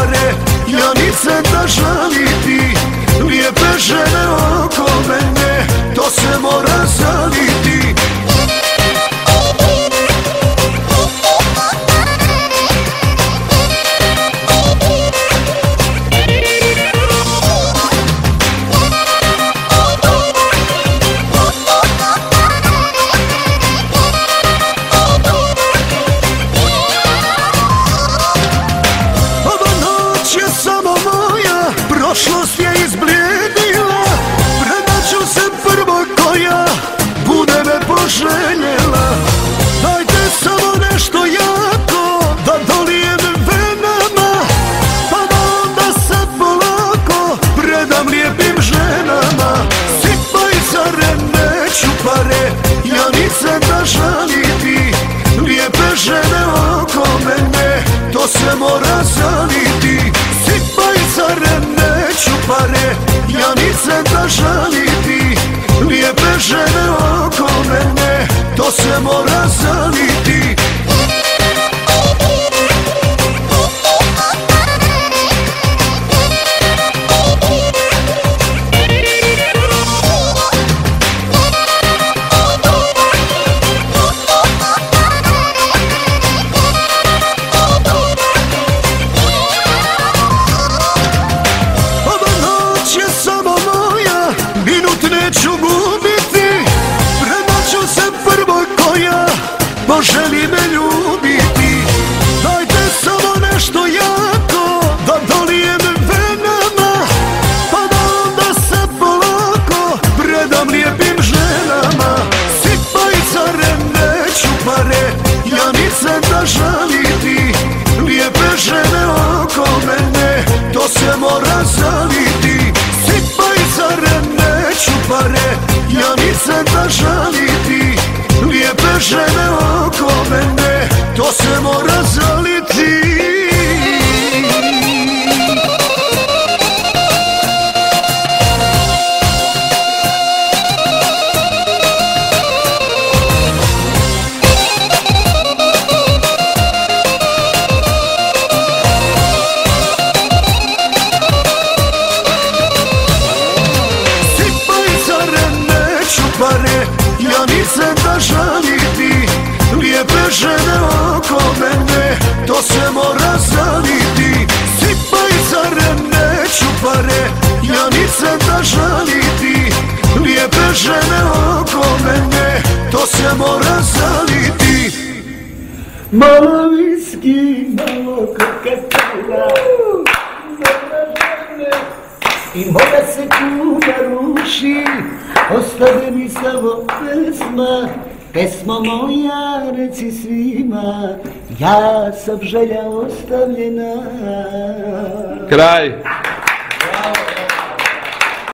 čupare Janice da žaliti predam lijepim ženama Sipaj carene čupare, janice da žaliti Lijepe žene oko mene, to se mora zaliti. Sipaj carene čupare, janice da žaliti Lijepe žene oko mene, to se mora poželi me ljubiti. Dajte samo nešto jako da dolijem venama Pa da onda se polako predam lijepim ženama. Sipaj carene čupare, janice da žaliti Lijepe žene oko mene, to se mora zaliti. Sipaj carene čupare, janice da žaliti oko mene, to se mora zaliti Sipaj carene čupare, janice da žaliti. Lijepe žene oko mene, to se mora zaliti Malo viski, malo kokatela I moja se kuda ruši. Ostade mi samo pesma Pesmo moja, reci svima Ja sam želja ostavljena Kraj.